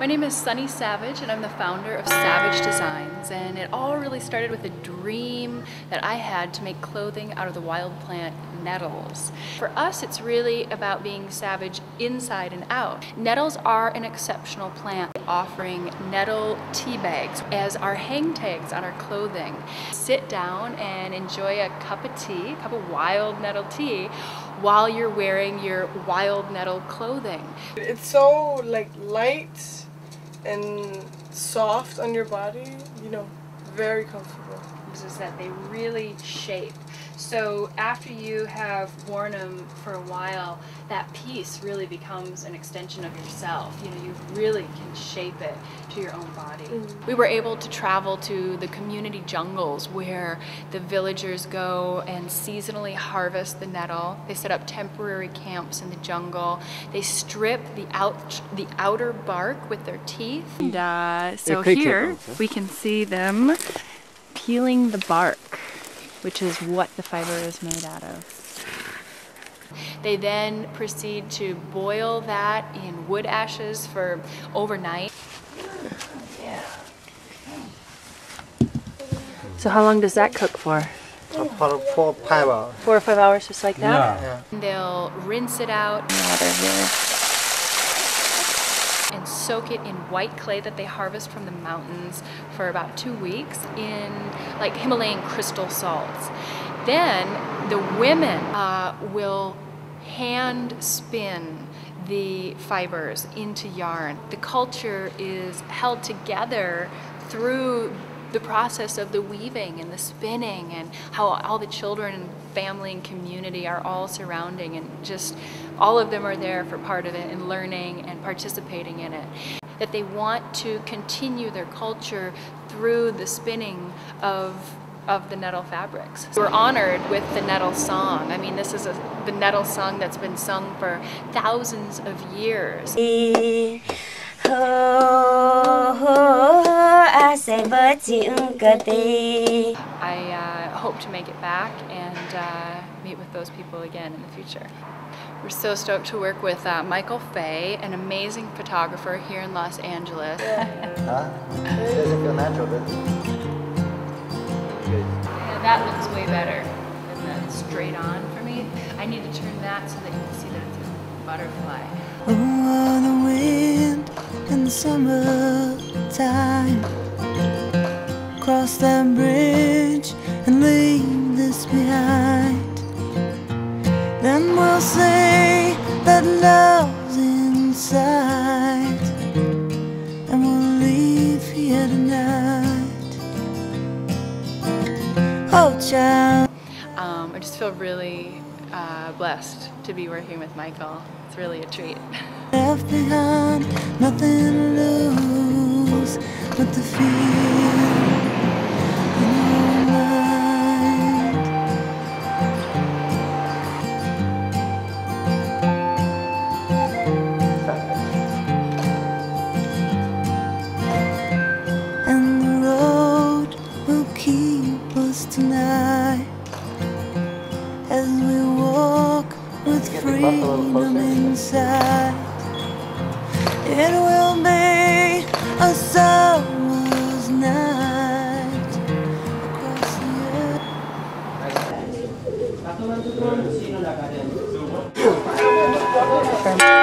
My name is Sunny Savage and I'm the founder of Savage Designs and it all really started with a dream that I had to make clothing out of the wild plant nettles. For us it's really about being savage inside and out. Nettles are an exceptional plant offering nettle tea bags as our hang tags on our clothing. Sit down and enjoy a cup of tea, a cup of wild nettle tea while you're wearing your wild nettle clothing. It's so like light and soft on your body, you know, very comfortable. Is that they really shape. So after you have worn them for a while, that piece really becomes an extension of yourself. You know, you really can shape it to your own body. Mm. We were able to travel to the community jungles where the villagers go and seasonally harvest the nettle. They set up temporary camps in the jungle. They strip the out the outer bark with their teeth. And uh, so here we can see them peeling the bark, which is what the fiber is made out of. They then proceed to boil that in wood ashes for overnight. Yeah. So how long does that cook for? For four or five hours. Four or five hours, just like that? Yeah. yeah. They'll rinse it out. Water here and soak it in white clay that they harvest from the mountains for about two weeks in like Himalayan crystal salts. Then the women uh, will hand spin the fibers into yarn. The culture is held together through the process of the weaving and the spinning and how all the children and family and community are all surrounding and just all of them are there for part of it and learning and participating in it. That they want to continue their culture through the spinning of of the nettle fabrics. We're honored with the nettle song. I mean, this is a, the nettle song that's been sung for thousands of years. I uh, hope to make it back and uh, meet with those people again in the future. We're so stoked to work with uh, Michael Fay, an amazing photographer here in Los Angeles. huh? Doesn't feel natural, does it? Yeah, that looks way better than the straight on for me. I need to turn that so that you can see that it's a butterfly. Oh, the wind in the summertime cross that bridge and leave this behind. Then we'll say that love's inside, and we'll leave here tonight. Oh, child. Um, I just feel really uh, blessed to be working with Michael. It's really a treat. Left behind, nothing to lose but the fear. Freedom inside. It will be a summer's night across the earth.